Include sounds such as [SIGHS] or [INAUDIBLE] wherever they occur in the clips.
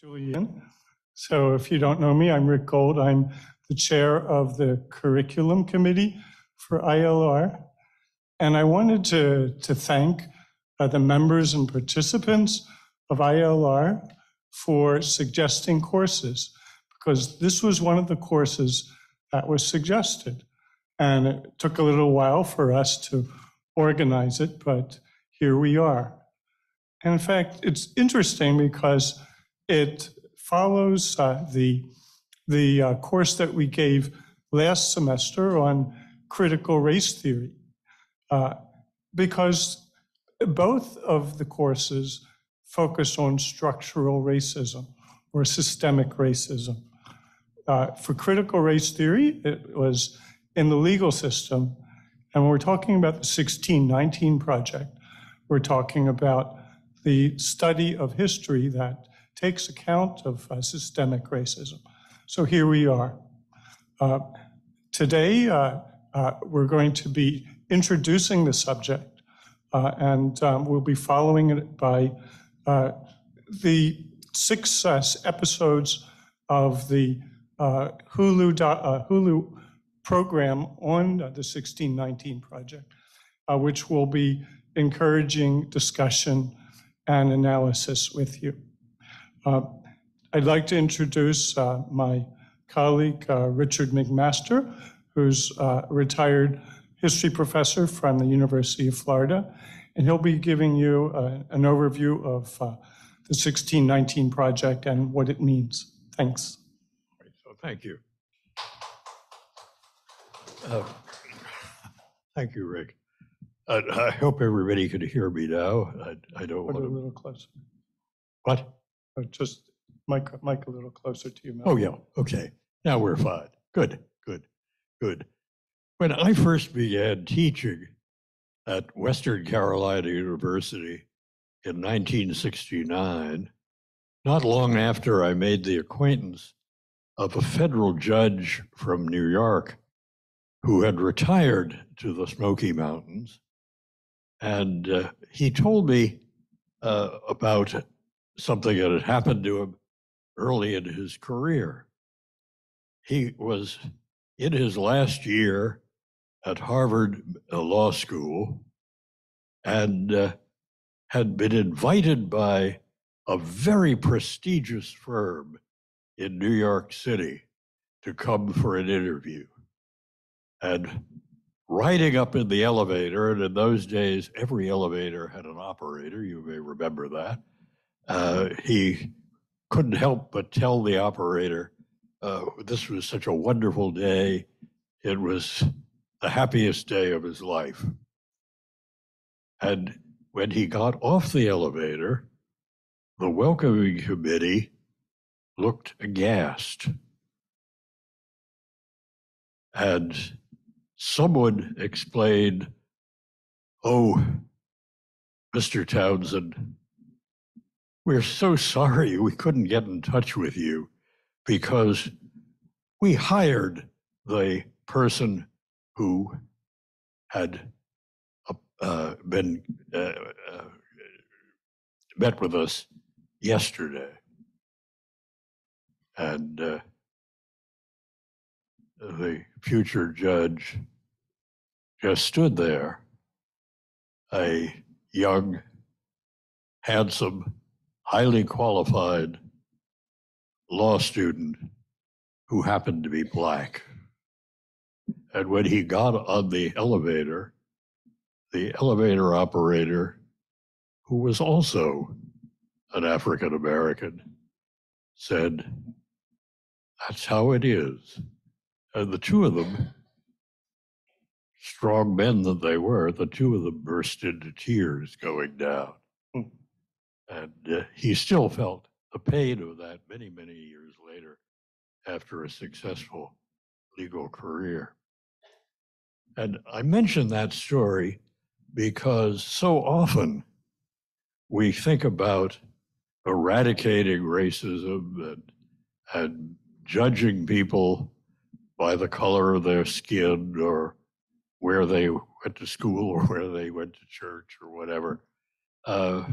Julian. So if you don't know me, I'm Rick Gold. I'm the chair of the curriculum committee for ILR. And I wanted to, to thank uh, the members and participants of ILR for suggesting courses, because this was one of the courses that was suggested. And it took a little while for us to organize it, but here we are. And in fact, it's interesting because it follows uh, the, the uh, course that we gave last semester on critical race theory, uh, because both of the courses focus on structural racism or systemic racism. Uh, for critical race theory, it was in the legal system. And when we're talking about the 1619 project, we're talking about the study of history that takes account of uh, systemic racism. So here we are. Uh, today, uh, uh we're going to be introducing the subject, uh, and um, we'll be following it by uh, the six episodes of the Hulu, Hulu program on the 1619 project, which will be encouraging discussion and analysis with you. Uh, I'd like to introduce uh, my colleague, uh, Richard MacMaster, who's a retired history professor from the University of Florida, and he'll be giving you uh, an overview of uh, the 1619 project and what it means. Thanks. So thank you. Uh, thank you, Rick. I, I hope everybody could hear me now. I, I don't Put want it a to. little closer. What? Just mic, mic a little closer to you. Oh, yeah, okay. Now we're fine. Good, good, good. When I first began teaching at Western Carolina University in 1969, not long after I made the acquaintance of a federal judge from New York who had retired to the Smoky Mountains. And uh, he told me uh, about something that had happened to him early in his career. He was in his last year at Harvard uh, Law School and uh, had been invited by a very prestigious firm in New York City to come for an interview. And riding up in the elevator, and in those days, every elevator had an operator, you may remember that uh, he couldn't help but tell the operator, uh, this was such a wonderful day. It was the happiest day of his life. And when he got off the elevator, the welcoming committee looked aghast. And someone explained, Oh, Mr. Townsend, we're so sorry we couldn't get in touch with you because we hired the person who had uh, uh been uh, uh, met with us yesterday. And uh, the future judge just stood there, a young, handsome, highly qualified law student who happened to be black. And when he got on the elevator, the elevator operator, who was also an African American, said, That's how it is. And the two of them, strong men that they were, the two of them burst into tears going down. And uh, he still felt the pain of that many, many years later after a successful legal career. And I mention that story because so often we think about eradicating racism and, and judging people by the color of their skin or where they went to school or [LAUGHS] where they went to church or whatever. Uh,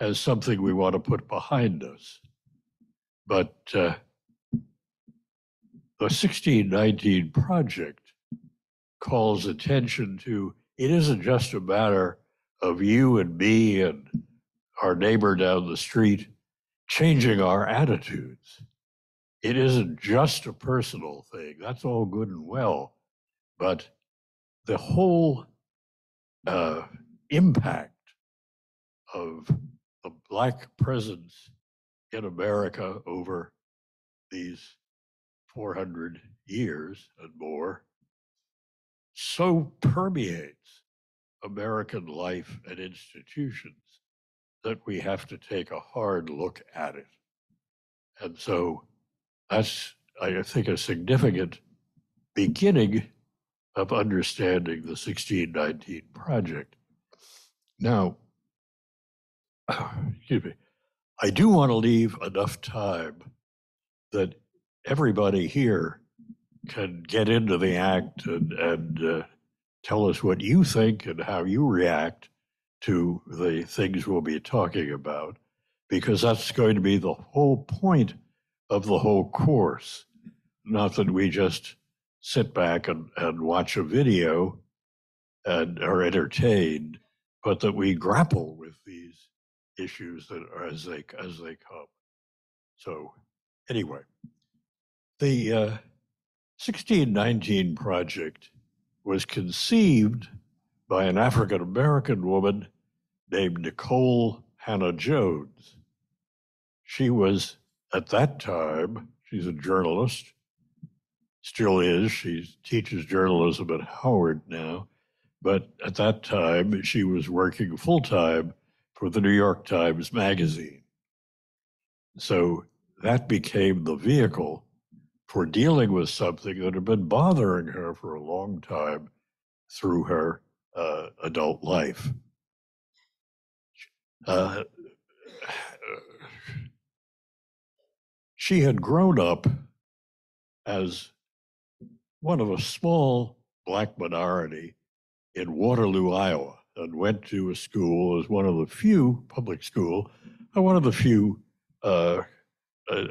as something we want to put behind us. But uh, the 1619 project calls attention to it isn't just a matter of you and me and our neighbor down the street changing our attitudes. It isn't just a personal thing. That's all good and well. But the whole uh, impact of Black presence in America over these 400 years and more so permeates American life and institutions that we have to take a hard look at it. And so that's, I think, a significant beginning of understanding the 1619 project. Now, [SIGHS] excuse me, I do want to leave enough time that everybody here can get into the act and, and uh, tell us what you think and how you react to the things we'll be talking about, because that's going to be the whole point of the whole course. Not that we just sit back and, and watch a video and are entertained, but that we grapple with these issues that are as they as they come. So anyway, the uh, 1619 project was conceived by an African American woman named Nicole Hannah Jones. She was at that time, she's a journalist, still is. She teaches journalism at Howard now. But at that time, she was working full time for the New York Times Magazine. So that became the vehicle for dealing with something that had been bothering her for a long time through her uh, adult life. Uh, she had grown up as one of a small black minority in Waterloo, Iowa, and went to a school as one of the few public school, uh, one of the few uh, uh,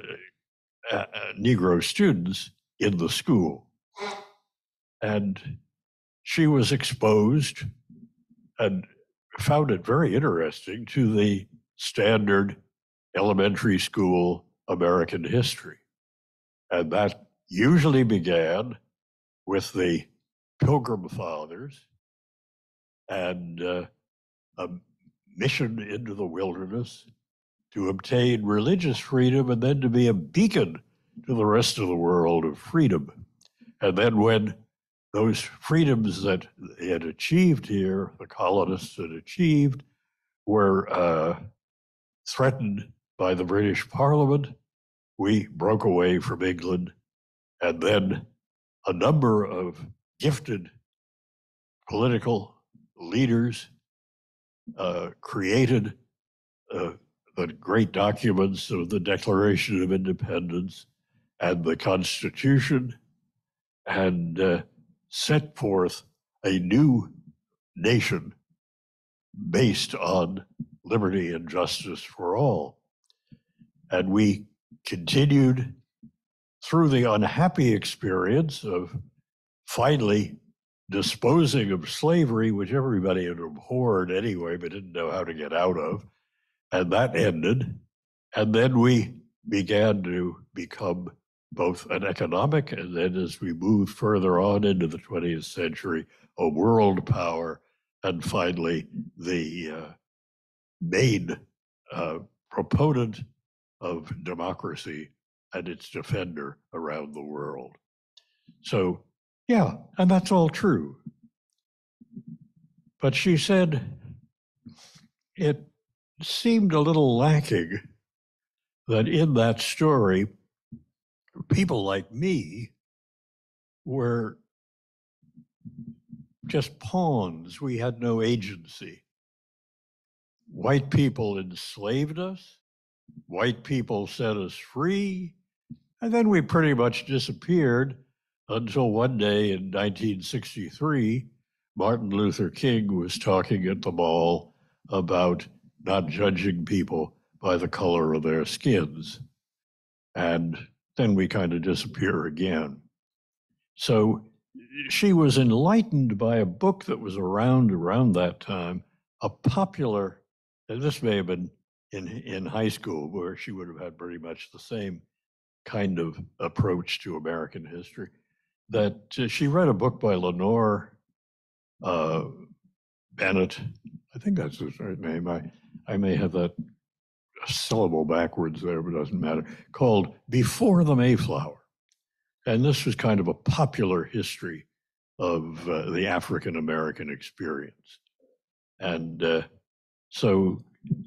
uh, Negro students in the school. And she was exposed and found it very interesting to the standard elementary school American history. And that usually began with the Pilgrim Fathers and uh, a mission into the wilderness to obtain religious freedom and then to be a beacon to the rest of the world of freedom. And then when those freedoms that they had achieved here, the colonists had achieved, were uh, threatened by the British Parliament, we broke away from England. And then a number of gifted political leaders uh, created uh, the great documents of the Declaration of Independence and the Constitution and uh, set forth a new nation based on liberty and justice for all. And we continued through the unhappy experience of finally disposing of slavery, which everybody had abhorred anyway, but didn't know how to get out of. And that ended. And then we began to become both an economic and then as we moved further on into the 20th century, a world power, and finally the uh, main uh, proponent of democracy and its defender around the world. So yeah, and that's all true. But she said it seemed a little lacking that in that story, people like me were just pawns. We had no agency. White people enslaved us, white people set us free, and then we pretty much disappeared until one day in 1963, Martin Luther King was talking at the mall about not judging people by the color of their skins. and then we kind of disappear again. So she was enlightened by a book that was around around that time, a popular, and this may have been in in high school where she would have had pretty much the same kind of approach to American history. That uh, she read a book by Lenore uh, Bennett. I think that's his right name. I I may have that syllable backwards there, but it doesn't matter. Called Before the Mayflower, and this was kind of a popular history of uh, the African American experience, and uh, so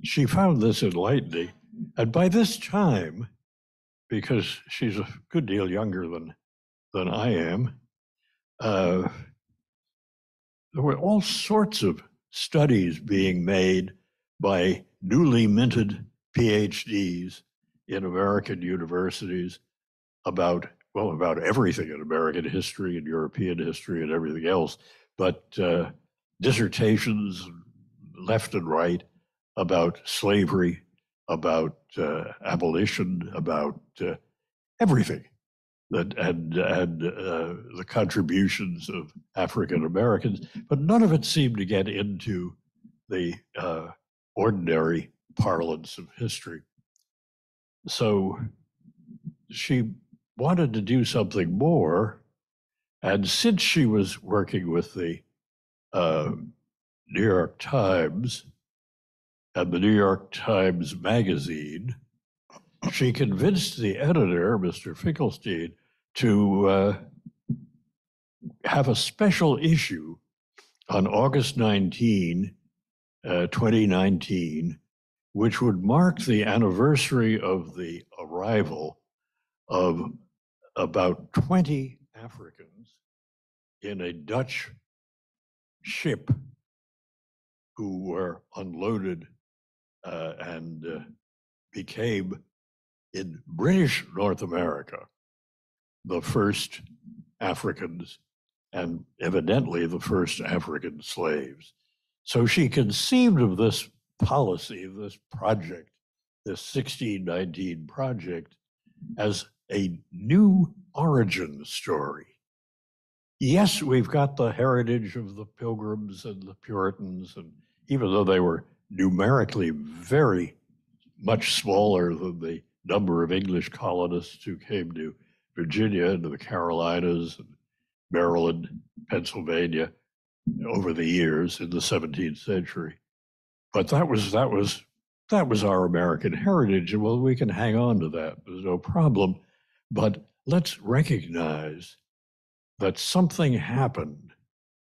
she found this enlightening. And by this time, because she's a good deal younger than than I am, uh, there were all sorts of studies being made by newly minted PhDs in American universities about, well, about everything in American history and European history and everything else, but uh, dissertations left and right about slavery, about uh, abolition, about uh, everything that and and uh, the contributions of African Americans, but none of it seemed to get into the uh, ordinary parlance of history. So she wanted to do something more, and since she was working with the uh, New York Times and the New York Times Magazine, she convinced the editor, Mr. Finkelstein, to uh, have a special issue on August 19, uh, 2019, which would mark the anniversary of the arrival of about 20 Africans in a Dutch ship who were unloaded uh, and uh, became in British North America the first Africans and evidently the first African slaves. So she conceived of this policy, this project, this 1619 project, as a new origin story. Yes, we've got the heritage of the Pilgrims and the Puritans, and even though they were numerically very much smaller than the number of English colonists who came to Virginia and the Carolinas and Maryland, Pennsylvania over the years in the 17th century. But that was that was that was our American heritage, and well, we can hang on to that. There's no problem. But let's recognize that something happened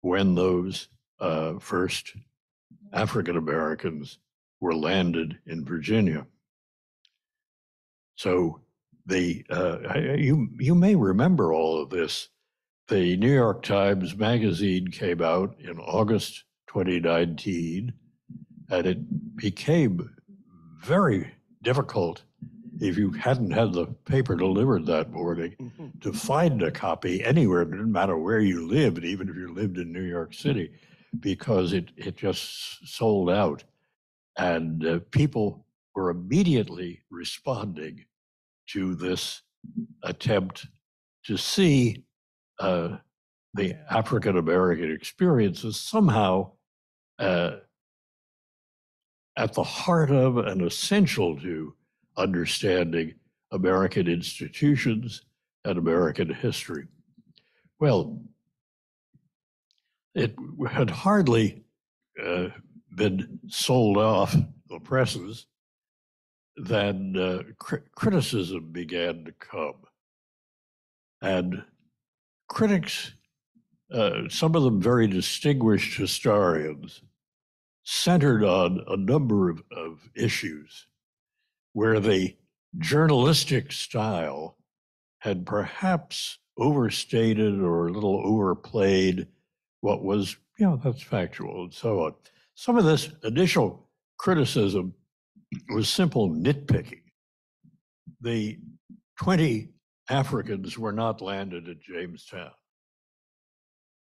when those uh, first African Americans were landed in Virginia. So the uh, you you may remember all of this. The New York Times Magazine came out in August 2019, and it became very difficult if you hadn't had the paper delivered that morning Mhm. to find a copy anywhere, it didn't matter where you lived, even if you lived in New York City, because it, it just sold out. And uh, people were immediately responding to this attempt to see uh, the African American experience as somehow uh, at the heart of and essential to understanding American institutions and American history. Well, it had hardly uh, been sold off the presses then uh, cri- criticism began to come. And critics, uh, some of them very distinguished historians, centered on a number of, of issues where the journalistic style had perhaps overstated or a little overplayed what was, you know, that's factual and so on. Some of this initial criticism was simple nitpicking. The 20 Africans were not landed at Jamestown.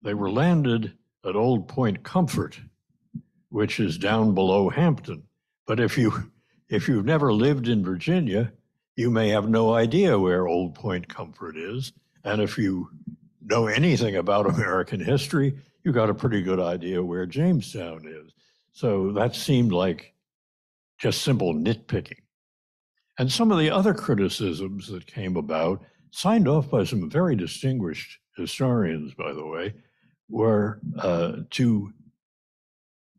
They were landed at Old Point Comfort, which is down below Hampton. But if you if you've never lived in Virginia, you may have no idea where Old Point Comfort is. And if you know anything about [LAUGHS] American history, you got a pretty good idea where Jamestown is. So that seemed like just simple nitpicking. And some of the other criticisms that came about, signed off by some very distinguished historians, by the way, were uh, to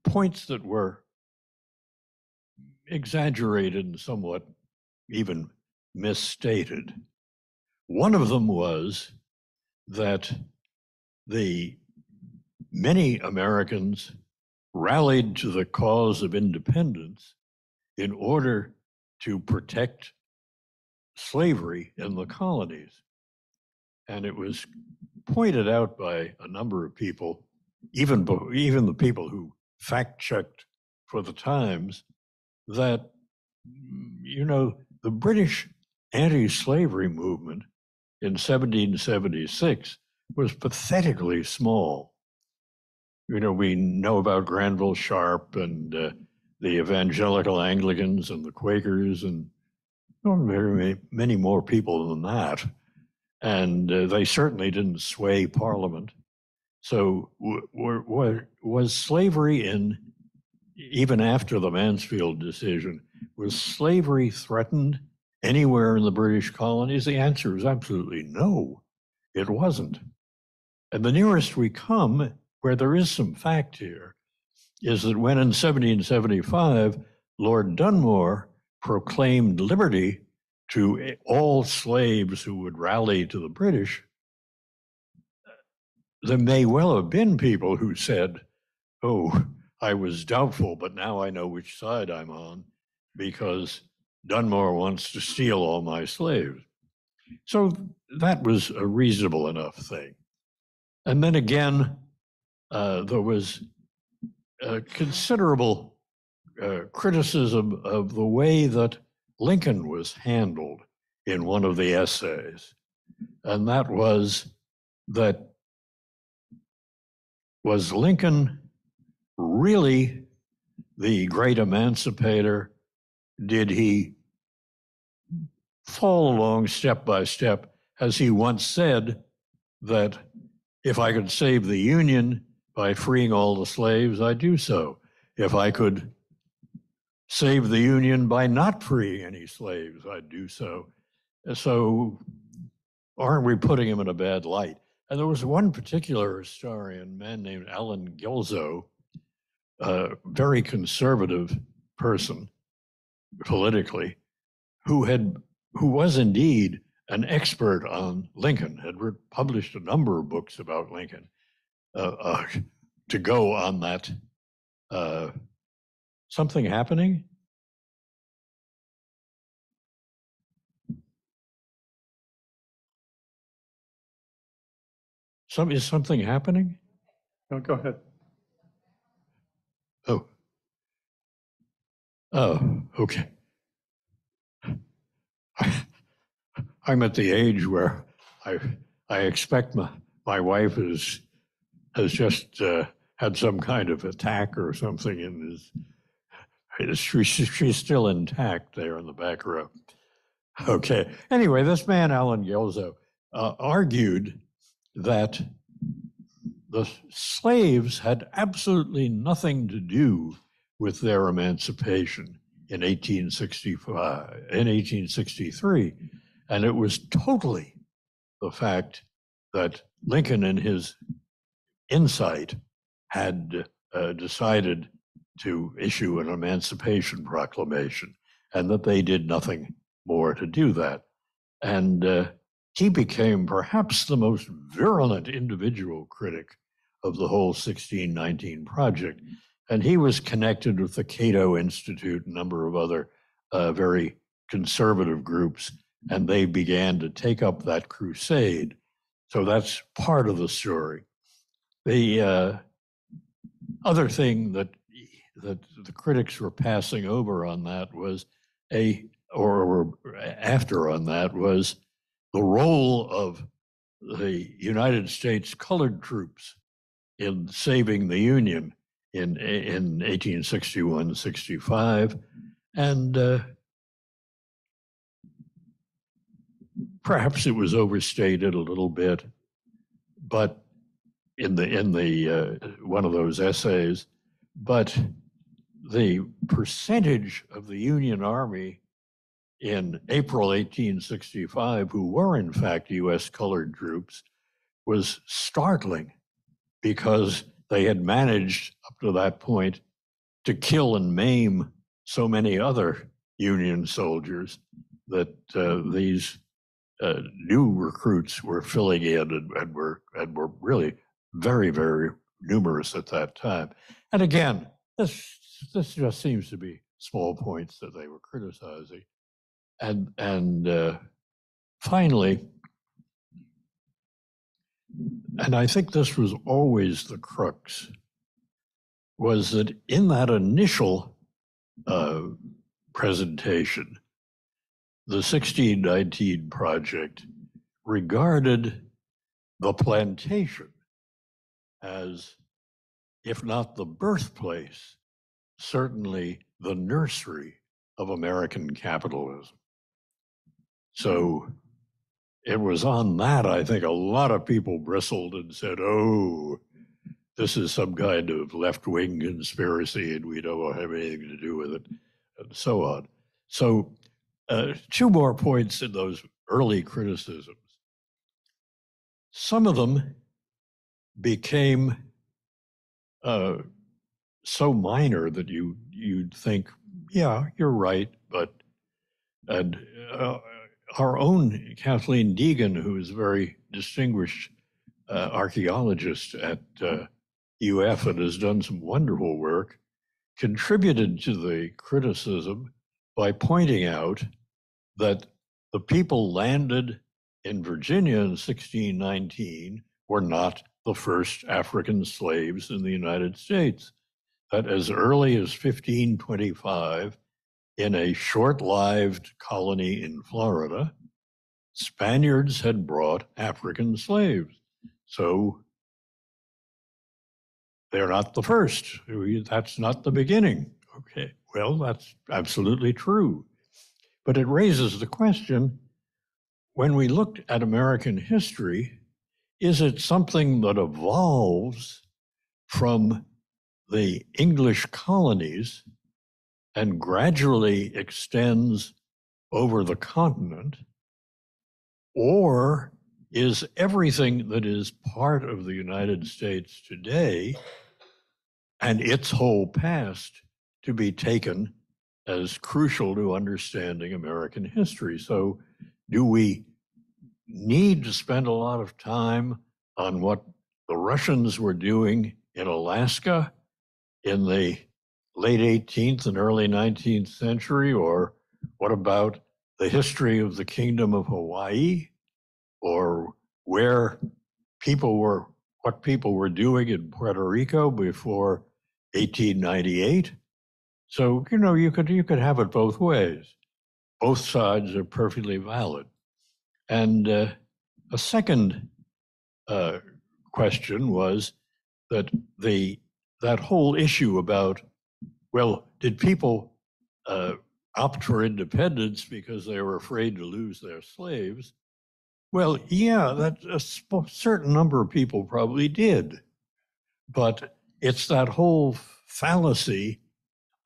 points that were exaggerated and somewhat even misstated. One of them was that the many Americans rallied to the cause of independence in order to protect slavery in the colonies. And it was pointed out by a number of people, even, even the people who fact checked for the Times, that, you know, the British anti slavery movement in 1776 was pathetically small. You know, we know about Granville Sharp and uh, the evangelical Anglicans and the Quakers and not very many more people than that. And uh, they certainly didn't sway Parliament. So, was slavery in, even after the Mansfield decision, was slavery threatened anywhere in the British colonies? The answer is absolutely no, it wasn't. And the nearest we come, where there is some fact here, is that when in 1775 Lord Dunmore proclaimed liberty to all slaves who would rally to the British, there may well have been people who said, Oh, I was doubtful, but now I know which side I'm on because Dunmore wants to steal all my slaves. So that was a reasonable enough thing. And then again, uh, there was considerable uh, criticism of the way that Lincoln was handled in one of the essays. And that was that was Lincoln really the great emancipator did he fall along step by step, as he once said that if I could save the Union by freeing all the slaves, I'd do so. If I could save the Union by not freeing any slaves, I'd do so. So, aren't we putting him in a bad light? And there was one particular historian, man named Allen Guelzo, a very conservative person, politically, who had who was indeed an expert on Lincoln, had published a number of books about Lincoln. Uh, uh, to go on that, uh, something happening. Some is something happening? No, go ahead. Oh. Oh, okay. [LAUGHS] I'm at the age where I I expect my my wife is has just uh, had some kind of attack or something and is she, she's still intact there in the back row. Okay. Anyway, this man Allen Guelzo uh, argued that the slaves had absolutely nothing to do with their emancipation in 1865, in 1863. And it was totally the fact that Lincoln, and his insight, had uh, decided to issue an Emancipation Proclamation, and that they did nothing more to do that. And uh, he became perhaps the most virulent individual critic of the whole 1619 project. And he was connected with the Cato Institute, a number of other uh, very conservative groups, and they began to take up that crusade. So that's part of the story. The uh, other thing that that the critics were passing over on that was a, or after on that was the role of the United States colored troops in saving the Union in in 1861 65 and uh, perhaps it was overstated a little bit, but in the in the uh, one of those essays, but the percentage of the Union Army in April 1865 who were in fact U.S. colored troops was startling because they had managed up to that point to kill and maim so many other Union soldiers that uh, these uh, new recruits were filling in and, and were and were really very very numerous at that time. And again, this this just seems to be small points that they were criticizing. And and uh, finally, and I think this was always the crux, was that in that initial uh, presentation, the 1619 project regarded the plantation as, if not the birthplace, certainly the nursery of American capitalism. So it was on that, I think, a lot of people bristled and said, oh, this is some kind of left wing conspiracy and we don't have anything to do with it, and so on. So, uh, two more points in those early criticisms. Some of them became uh, so minor that you you'd think, yeah, you're right, but and uh, our own Kathleen Deagan, who is a very distinguished uh, archaeologist at uh, UF and has done some wonderful work, contributed to the criticism by pointing out that the people landed in Virginia in 1619 were not the first African slaves in the United States. That as early as 1525, in a short lived colony in Florida, Spaniards had brought African slaves. So they're not the first. That's not the beginning. Okay, well, that's absolutely true. But it raises the question when we looked at American history, is it something that evolves from the English colonies and gradually extends over the continent? Or is everything that is part of the United States today and its whole past to be taken as crucial to understanding American history? So, do we need to spend a lot of time on what the Russians were doing in Alaska in the late 18th and early 19th century? Or what about the history of the Kingdom of Hawaii? Or where people were, what people were doing in Puerto Rico before 1898? So, you know, you could, you could have it both ways. Both sides are perfectly valid. And uh, a second uh, question was that the that whole issue about well, did people uh, opt for independence because they were afraid to lose their slaves? Well, yeah, that a certain number of people probably did, but it's that whole fallacy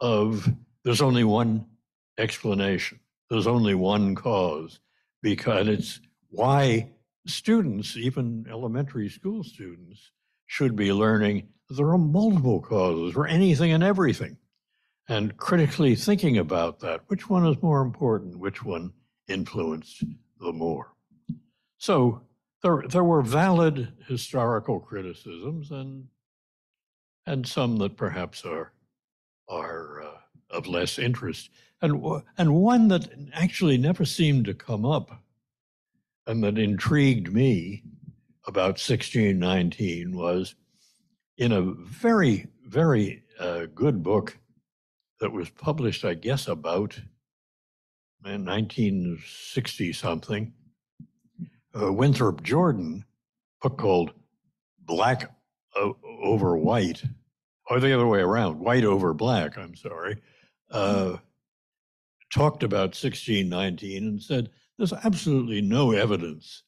of there's only one explanation, there's only one cause, because it's why students, even elementary school students, should be learning there are multiple causes for anything and everything and critically thinking about that. Which one is more important? Which one influenced the more? So there, there were valid historical criticisms and and some that perhaps are are uh, of less interest, and and one that actually never seemed to come up, and that intrigued me about 1619 was in a very very uh, good book that was published, I guess, about in 1960 something. Uh, Winthrop Jordan, book called Black Over White, or the other way around, White Over Black, I'm sorry, uh, talked about 1619 and said there's absolutely no evidence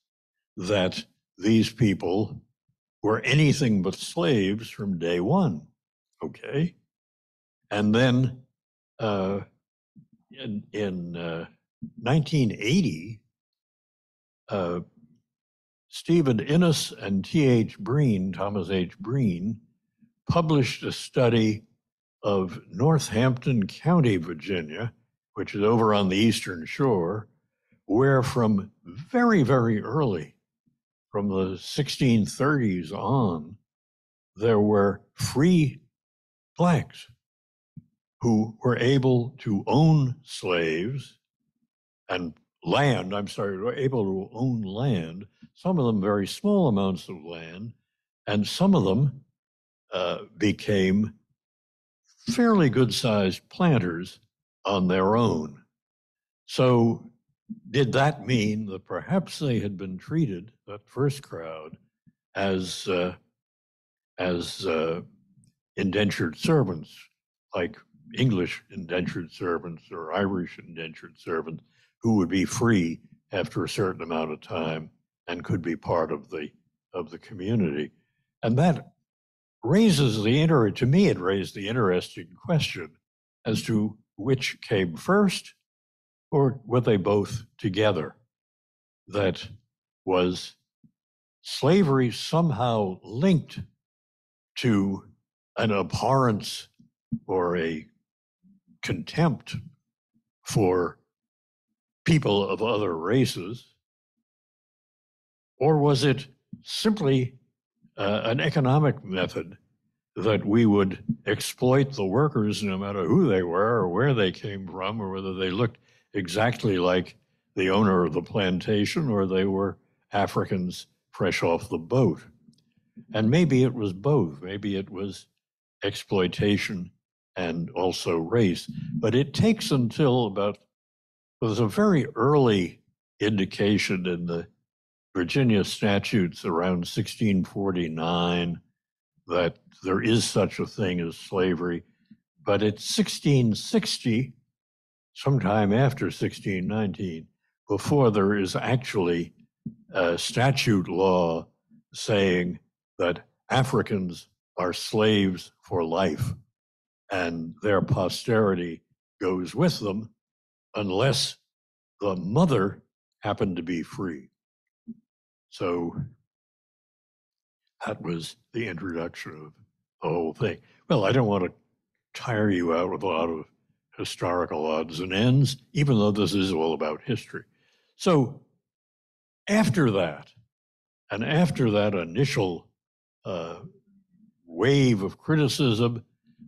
that these people were anything but slaves from day one. Okay. And then uh, in, in uh, 1980, uh, Stephen Innes and T.H. Breen, Thomas H. Breen, published a study of Northampton County, Virginia, which is over on the eastern shore, where from very, very early, from the 1630s on, there were free blacks who were able to own slaves and land, I'm sorry, were able to own land, some of them very small amounts of land, and some of them uh, became fairly good sized planters on their own. So, did that mean that perhaps they had been treated, that first crowd, as, uh, as uh, indentured servants, like English indentured servants or Irish indentured servants, who would be free after a certain amount of time and could be part of the of the community. And that raises the inter to me it raised the interesting question as to which came first or were they both together that was slavery somehow linked to an abhorrence or a contempt for people of other races? Or was it simply uh, an economic method that we would exploit the workers no matter who they were or where they came from or whether they looked exactly like the owner of the plantation or they were Africans fresh off the boat. And maybe it was both. Maybe it was exploitation and also race. But it takes until about, there's a very early indication in the Virginia statutes around 1649 that there is such a thing as slavery. But it's 1660, sometime after 1619, before there is actually a statute law saying that Africans are slaves for life and their posterity goes with them unless the mother happened to be free. So that was the introduction of the whole thing. Well, I don't want to tire you out with a lot of historical odds and ends, even though this is all about history. So after that, and after that initial uh, wave of criticism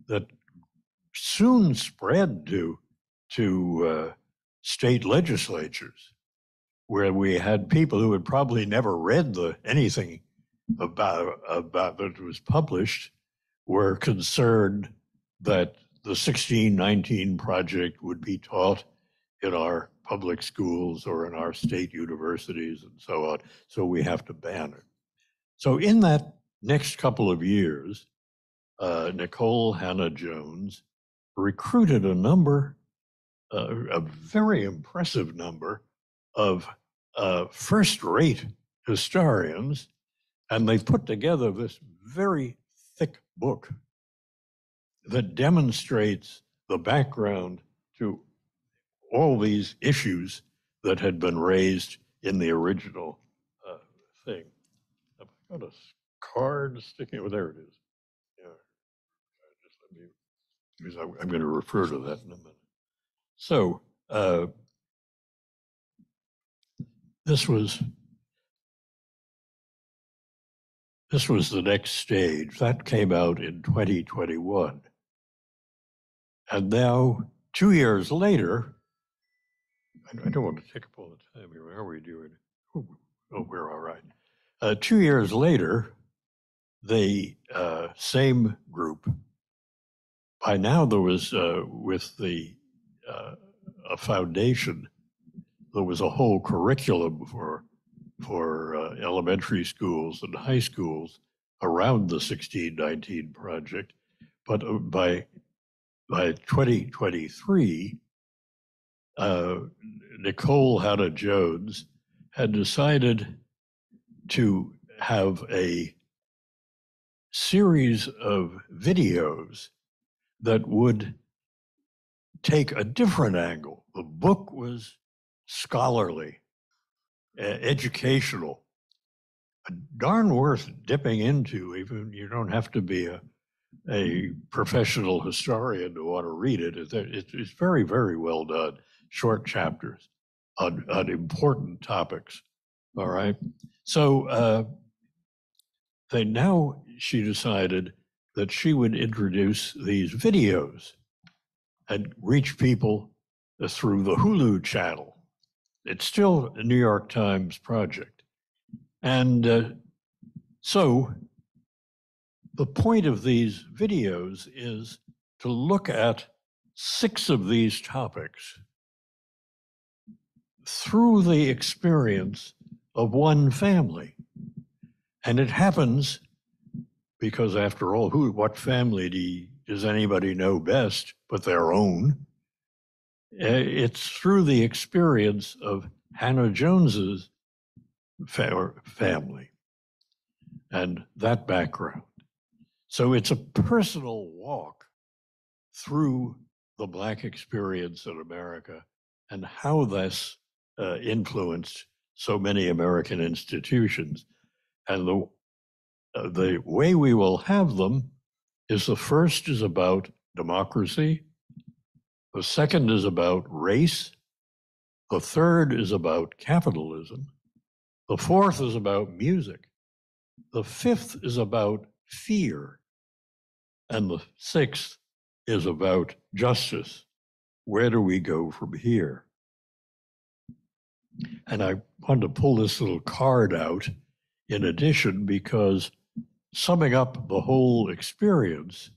that soon spread to to uh, state legislatures, where we had people who had probably never read the anything about about that was published, were concerned that the 1619 project would be taught in our public schools or in our state universities and so on. So we have to ban it. So in that next couple of years, uh, Nikole Hannah-Jones recruited a number, uh, a very impressive number of uh, first rate historians, and they put together this very thick book that demonstrates the background to all these issues that had been raised in the original uh, thing. I've got a card sticking, oh, there it is. Yeah. Just let me, because I'm, I'm going to refer to that in a minute. So, uh, this was this was the next stage. That came out in 2021 and now two years later i don't want to take up all the time here. How are we doing? Oh, we're all right. Uh, two years later the uh, same group. By now there was uh, with the uh, a foundation there was a whole curriculum for for uh, elementary schools and high schools around the 1619 project, but uh, by by 2023, uh, Nikole Hannah-Jones had decided to have a series of videos that would take a different angle. The book was scholarly, e- educational, darn worth dipping into, even you don't have to be a, a professional historian to want to read it- It's very, very well done, short chapters on, on important topics. All right. So uh, they now, she decided that she would introduce these videos and reach people uh, through the Hulu channel. It's still a New York Times project. And uh, so the point of these videos is to look at six of these topics through the experience of one family. And it happens because after all, who, what family do does anybody know best but their own? Uh, It's through the experience of Hannah Jones's fa- family and that background. So it's a personal walk through the Black experience in America and how this uh, influenced so many American institutions. And the, uh, the way we will have them is the first is about democracy, the second is about race, the third is about capitalism, the fourth is about music, the fifth is about fear, and the sixth is about justice. Where do we go from here? And I wanted to pull this little card out in addition because summing up the whole experience,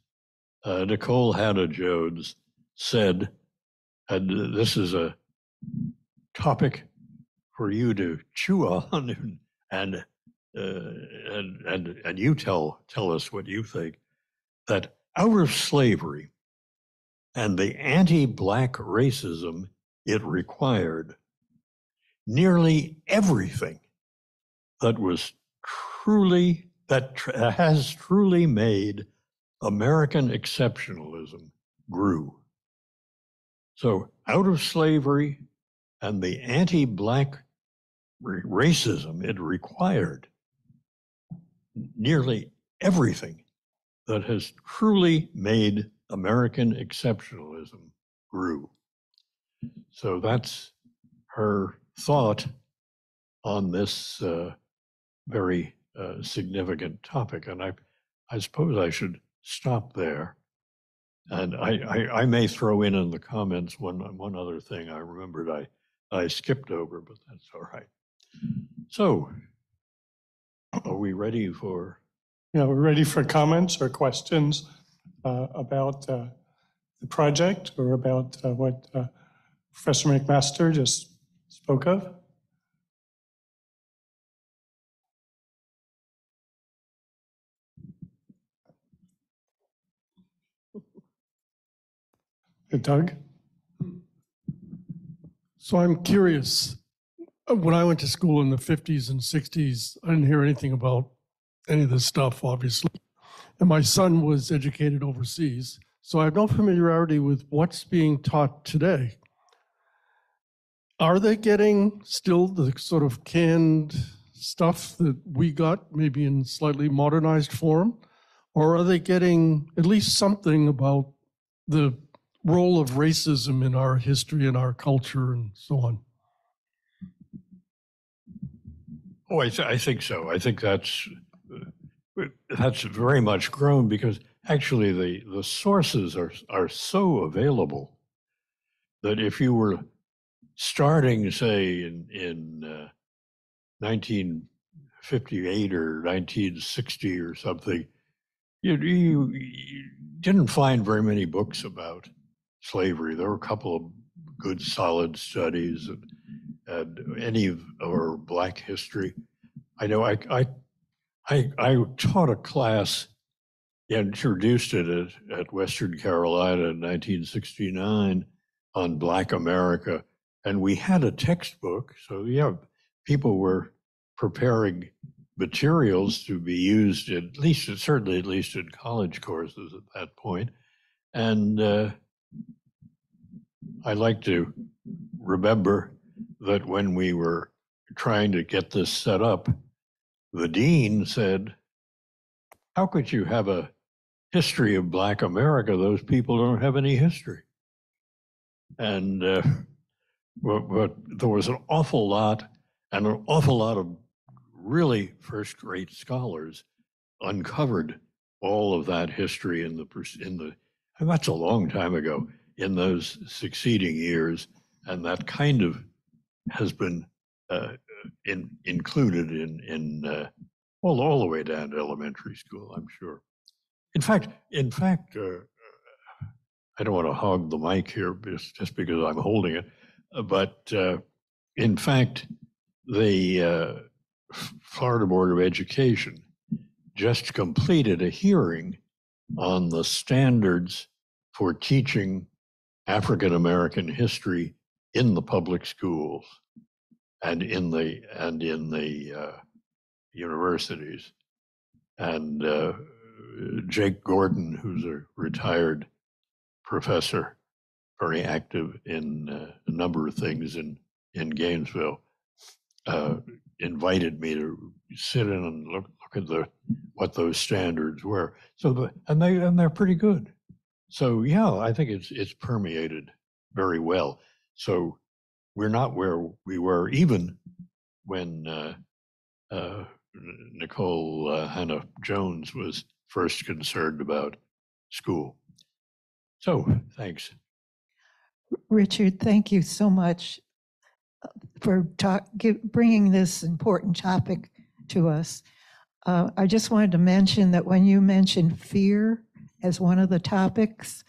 uh, Nikole Hannah Jones said, and this is a topic for you to chew on and and uh, and, and and you tell tell us what you think that out of slavery and the anti-black racism it required nearly everything that was truly that tr- has truly made American exceptionalism grew. So out of slavery and the anti-black racism it required, nearly everything that has truly made American exceptionalism grew. So that's her thought on this uh, very uh, significant topic. And I, I suppose I should stop there. And I, I, I may throw in in the comments one, one other thing I remembered I, I skipped over, but that's all right. So, are we ready for? Yeah, we're ready for comments or questions uh, about uh, the project or about uh, what uh, Professor MacMaster just spoke of. Doug? So I'm curious. When I went to school in the 50s and 60s, I didn't hear anything about any of this stuff, obviously. And my son was educated overseas. So I have no familiarity with what's being taught today. Are they getting still the sort of canned stuff that we got, maybe in slightly modernized form? Or are they getting at least something about the role of racism in our history and our culture and so on. Oh, I, th- I think so. I think that's uh, that's very much grown because actually the the sources are are so available that if you were starting, say, in in uh, 1958 or 1960 or something, you, you you didn't find very many books about slavery. There were a couple of good, solid studies and, any of our Black history. I know I, I, I, I taught a class, introduced it at, at Western Carolina in 1969 on Black America. and we had a textbook. So, yeah, people were preparing materials to be used at least, certainly at least in college courses at that point. And uh, I like to remember that when we were trying to get this set up, the dean said, How could you have a history of Black America? Those people don't have any history. And uh, but, but there was an awful lot and an awful lot of really first rate scholars uncovered all of that history in the in the and that's a long time ago in those succeeding years and that kind of has been uh, in, included in in uh, well all the way down to elementary school i'm sure. In fact in fact uh, i don't want to hog the mic here just, just because i'm holding it but uh, in fact the uh, Florida Board of Education just completed a hearing on the standards for teaching African American history in the public schools and in the and in the uh, universities. And uh, Jake Gordon, who's a retired professor, very active in uh, a number of things in in Gainesville, uh, invited me to sit in and look at the what those standards were. So the and they and they're pretty good. So yeah, I think it's it's permeated very well. So we're not where we were even when uh, uh, Nikole uh, Hannah Jones was first concerned about school. So thanks. Richard, thank you so much uh, for talk, give, bringing this important topic to us. Uh, I just wanted to mention that when you mentioned fear as one of the topics,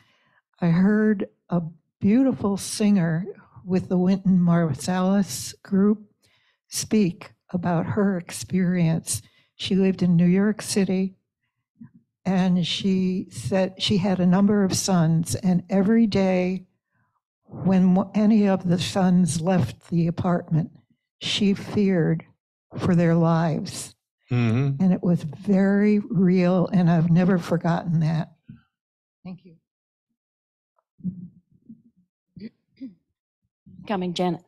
I heard a beautiful singer with the Wynton Marsalis group speak about her experience. She lived in New York City and she said she had a number of sons, and every day when any of the sons left the apartment, she feared for their lives. Mm-hmm. And it was very real, and I've never forgotten that. Thank you. Coming, Janet.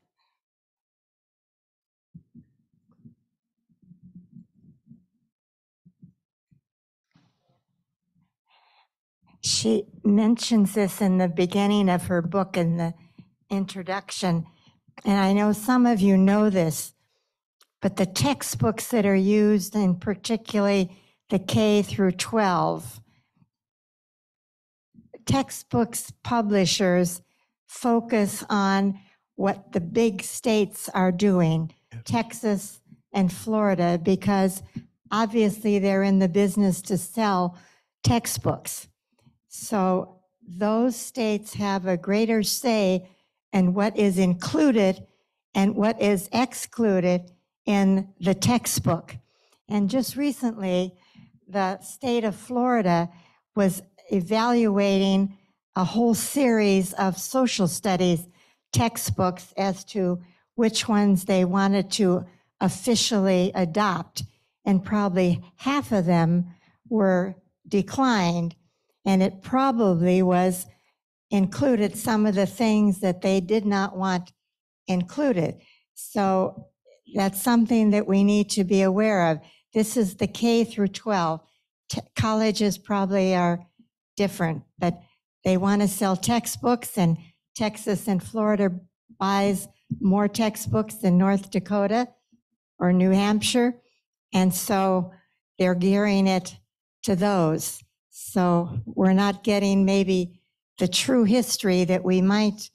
She mentions this in the beginning of her book in the introduction. And I know some of you know this, but the textbooks that are used, and particularly the K through 12, textbooks publishers focus on what the big states are doing, Texas and Florida, because obviously they're in the business to sell textbooks. So those states have a greater say in what is included and what is excluded in the textbook. And just recently, the state of Florida was evaluating a whole series of social studies textbooks as to which ones they wanted to officially adopt. And probably half of them were declined. And it probably was included some of the things that they did not want included. So that's something that we need to be aware of. This is the K through 12. T- colleges probably are different, but they want to sell textbooks and Texas and Florida buys more textbooks than North Dakota or New Hampshire. And so they're gearing it to those. So we're not getting maybe the true history that we might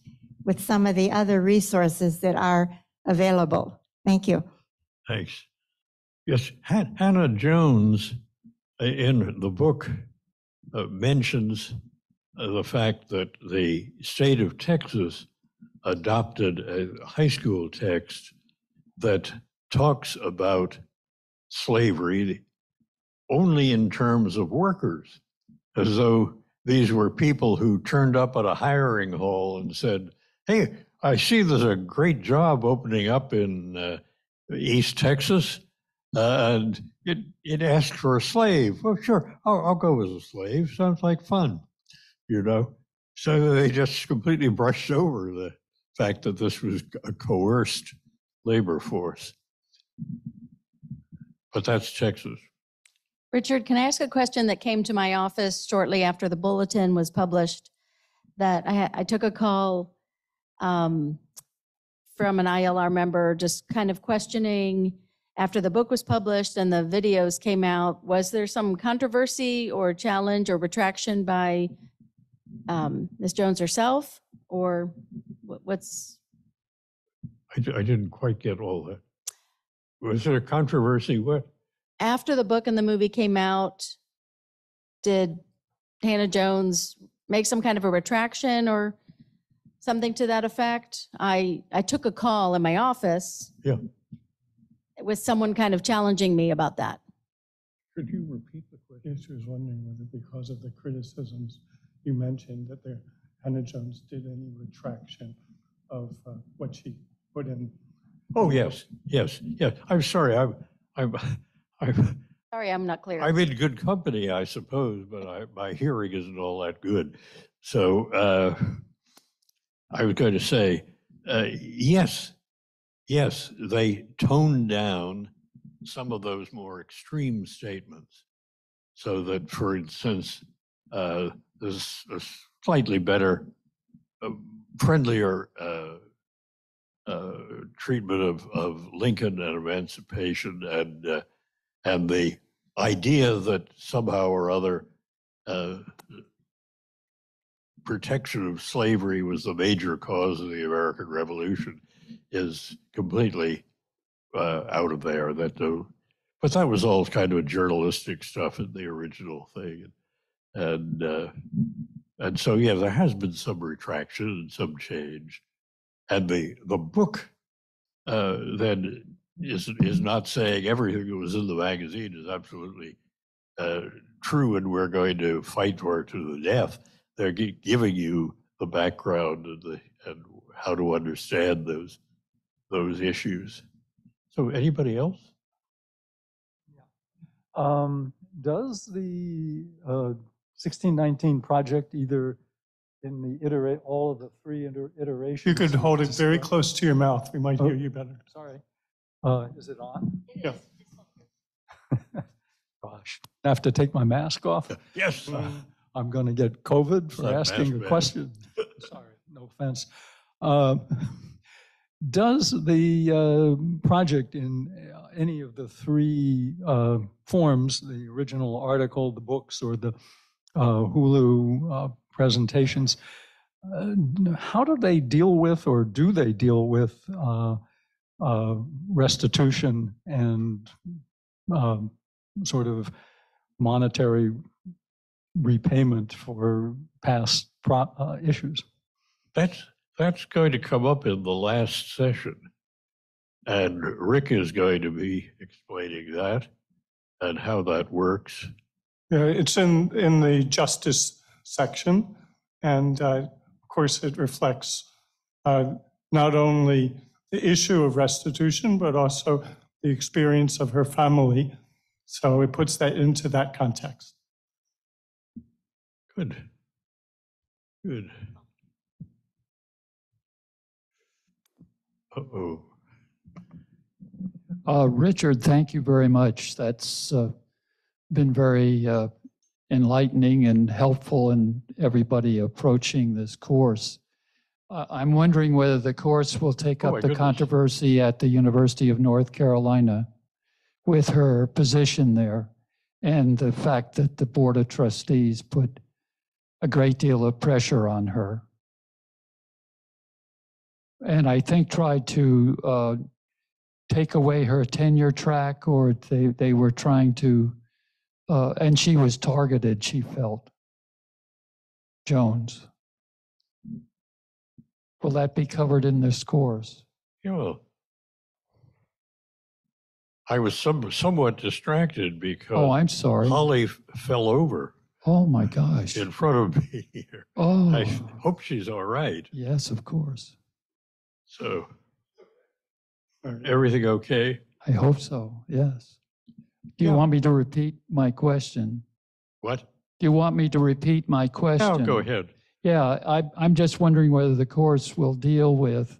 with some of the other resources that are available. Thank you. Thanks. Yes, Han- Hannah Jones uh, in the book uh, mentions uh, the fact that the state of Texas adopted a high school text that talks about slavery only in terms of workers, as though these were people who turned up at a hiring hall and said, Hey, I see there's a great job opening up in uh, East Texas, uh, and it it asked for a slave. Well, sure, I'll, I'll go as a slave. Sounds like fun, you know. So they just completely brushed over the fact that this was a coerced labor force. But that's Texas. Richard, can I ask a question that came to my office shortly after the bulletin was published? That I, I took a call um, from an ILR member, just kind of questioning after the book was published and the videos came out, was there some controversy or challenge or retraction by um, Ms. Jones herself? Or what- what's, I, I didn't quite get all that. Was there a controversy? What? after the book and the movie came out, did Hannah Jones make some kind of a retraction or something to that effect? I, I took a call in my office. Yeah. With someone kind of challenging me about that. Could you repeat the question? She was wondering whether because of the criticisms you mentioned that there, Hannah Jones did any retraction of uh, what she put in. Oh, yes, yes, yes. I'm sorry. I'm, I'm, [LAUGHS] I'm, Sorry, I'm not clear. I'm in good company, I suppose, but I, my hearing isn't all that good. So uh, I was going to say, uh, yes, yes, they toned down some of those more extreme statements. So that, for instance, uh, there's a slightly better, uh, friendlier uh, uh, treatment of, of Lincoln and emancipation and uh, and the idea that somehow or other protection of slavery was the major cause of the American Revolution is completely uh, out of there. That but that was all kind of journalistic stuff in the original thing, and uh, and so yeah, there has been some retraction and some change, and the the book uh, then is is not saying everything that was in the magazine is absolutely uh, true, and we're going to fight for it to the death. They're giving you the background and the and how to understand those those issues. So, anybody else? Um, does the uh, 1619 project either in the iterate, all of the three iter- iterations? You could hold it very describe- close to your mouth. We might Oh. hear you better. Sorry. Uh, Is it on? Yeah. [LAUGHS] Gosh, I have to take my mask off. Yes. I'm going to get COVID for That asking a question. [LAUGHS] Sorry, no offense. Uh, Does the uh, project in uh, any of the three uh, forms, the original article, the books, or the uh, Hulu uh, presentations, uh, how do they deal with, or do they deal with uh, uh, restitution and um, sort of monetary repayment for past pro- uh, issues? That's that's going to come up in the last session. And Rick is going to be explaining that and how that works. Yeah, it's in, in the justice section. And uh, of course, it reflects uh, not only the issue of restitution, but also the experience of her family. So it puts that into that context. Good. Good. Uh-oh. Uh, Richard, thank you very much. That's uh, been very uh, enlightening and helpful in everybody approaching this course. Uh, I'm wondering whether the course will take Oh, up the goodness. controversy at the University of North Carolina with her position there and the fact that the Board of Trustees put a great deal of pressure on her. And I think tried to uh, take away her tenure track or they, they were trying to, uh, and she was targeted, she felt. Jones. Will that be covered in this course? Yeah. I was some, somewhat distracted because Oh, I'm sorry. Holly f- fell over Oh, my [LAUGHS] gosh. in front of me here. Oh, I hope she's all right. yes, of course. So, everything okay? I hope so, yes. Do you Yeah. want me to repeat my question? What? Do you want me to repeat my No, question? go ahead. Yeah, I, I'm just wondering whether the course will deal with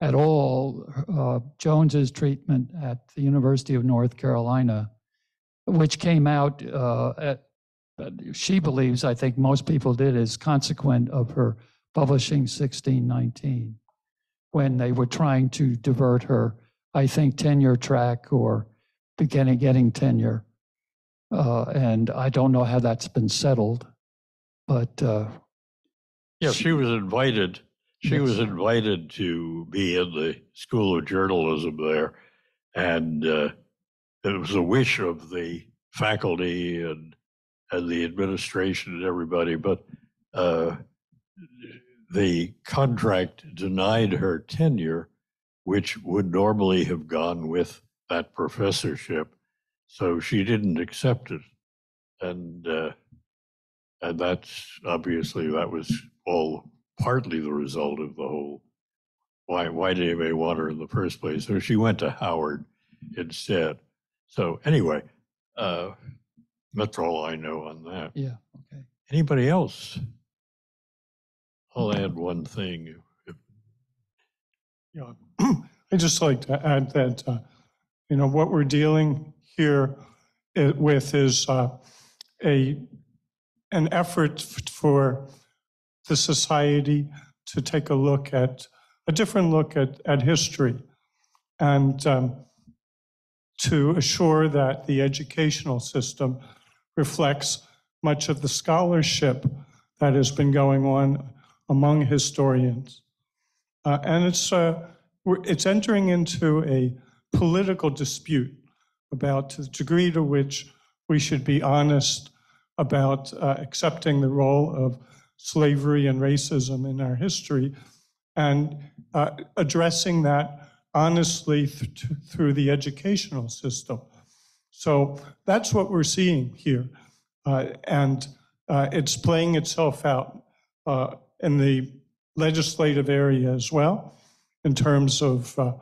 at all uh, Jones's treatment at the University of North Carolina, which came out, uh, at, she believes, I think most people did, as consequent of her publishing 1619, when they were trying to divert her, I think, tenure track or beginning getting tenure. Uh, and I don't know how that's been settled, but uh, Yeah, she was invited, she was invited to be in the School of Journalism there. And uh, it was a wish of the faculty and, and the administration and everybody, but uh, the contract denied her tenure, which would normally have gone with that professorship. So she didn't accept it. And uh, and that's obviously that was all partly the result of the whole why why did anybody want her in the first place? So she went to Howard instead. So anyway, uh, that's all I know on that. yeah, okay. Anybody else? I'll add [CLEARS THROAT] one thing. Yeah, [CLEARS THROAT] I'd just like to add that, uh, you know, what we're dealing here i- with is uh, a, an effort f- for the society to take a look at, a different look at, at history and um, to assure that the educational system reflects much of the scholarship that has been going on among historians. Uh, and it's, uh, it's entering into a political dispute about the degree to which we should be honest about uh, accepting the role of slavery and racism in our history and uh, addressing that honestly th- through the educational system. So that's what we're seeing here. Uh, and uh, it's playing itself out uh, in the legislative area as well, in terms of uh,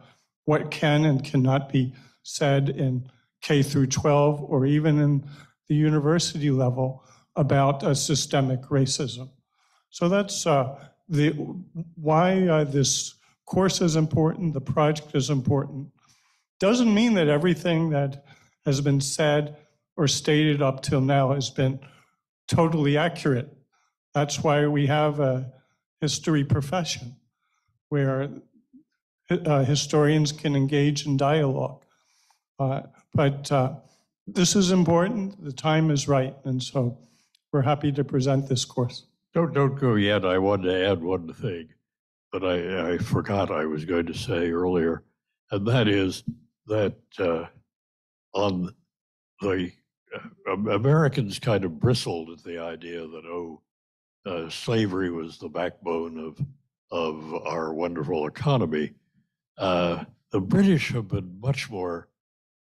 what can and cannot be said in K through 12 or even in the university level about uh, systemic racism. So that's uh, the why uh, this course is important, the project is important. Doesn't mean that everything that has been said or stated up till now has been totally accurate. That's why we have a history profession where uh, historians can engage in dialogue. Uh, but uh, this is important, the time is right, and so we're happy to present this course. Don't don't go yet. I wanted to add one thing that I, I forgot I was going to say earlier, and that is that uh, on the uh, Americans kind of bristled at the idea that oh, uh, slavery was the backbone of of our wonderful economy. Uh, the British have been much more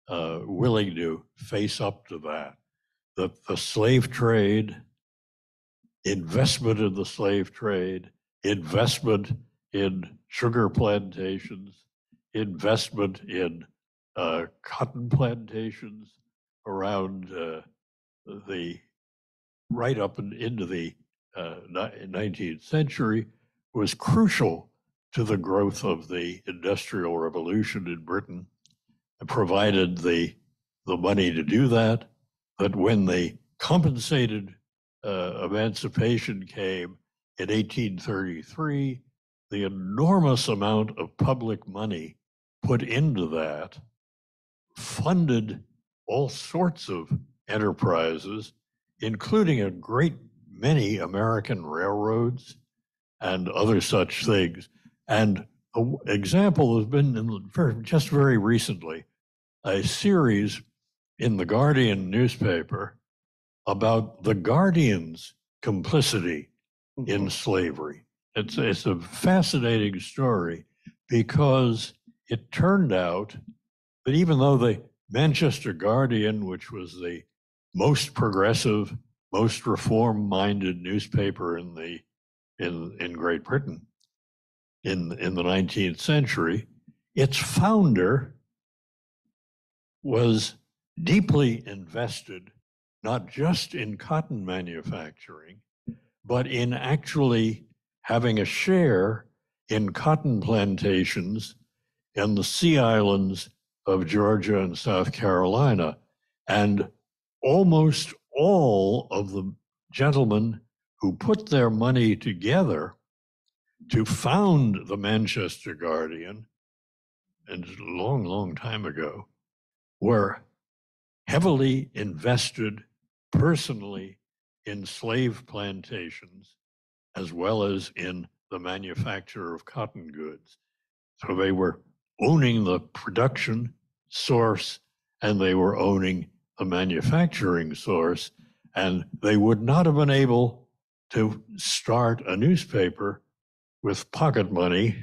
uh, willing to face up to that. That the slave trade investment in the slave trade, investment in sugar plantations, investment in uh, [LAUGHS] cotton plantations around uh, the right up and into the uh, 19th century was crucial to the growth of the industrial revolution in Britain. And provided the the money to do that But when the compensated uh, emancipation came in 1833, the enormous amount of public money put into that funded all sorts of enterprises, including a great many American railroads and other such things. And an example has been in, just very recently a series in the Guardian newspaper about the Guardian's complicity in mm-hmm. slavery. It's, it's a fascinating story because it turned out that even though the Manchester Guardian, which was the most progressive, most reform-minded newspaper in the in in Great Britain, in, in the 19th century, its founder was deeply invested not just in cotton manufacturing, but in actually having a share in cotton plantations in the Sea Islands of Georgia and South Carolina. And almost all of the gentlemen who put their money together to found the Manchester Guardian, and a long, long time ago, were heavily invested personally in slave plantations as well as in the manufacture of cotton goods. So they were owning the production source and they were owning the manufacturing source. And they would not have been able to start a newspaper with pocket money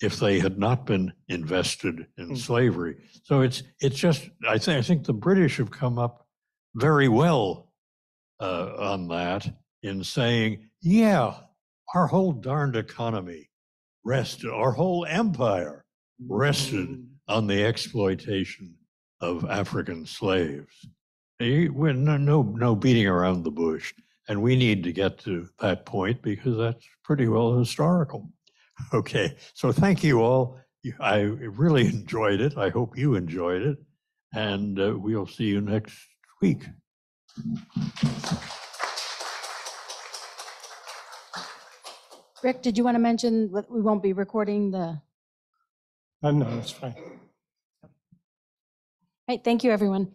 if they had not been invested in Mm. slavery. So it's it's just I think I think the British have come up very well uh, on that in saying, yeah, our whole darned economy rested, our whole empire rested on the exploitation of African slaves. We're no, no, no beating around the bush. And we need to get to that point because that's pretty well historical. Okay, so thank you all. I really [LAUGHS] enjoyed it. I hope you enjoyed it. And uh, we'll see you next week. Rick, did you want to mention that we won't be recording the, Uh, no, it's fine. right, thank you, everyone.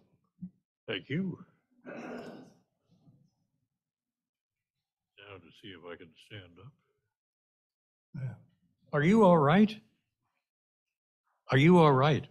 Thank you. Now to see if I can stand up. Are you all right? Are you all right?